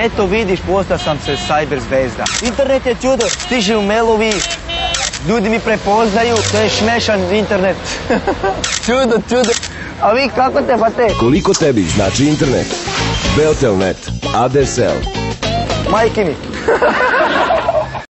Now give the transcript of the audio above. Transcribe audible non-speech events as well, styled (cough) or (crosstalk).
Eto vidiš, postao sam se cyber zvezda. Internet je čudo, stižu mailovi, ljudi mi prepoznaju, to je šmešan internet. (laughs) čudo, čudo. A vi kako te pate? Koliko tebi znači internet? Beltelnet, ADSL. Majke mi. (laughs)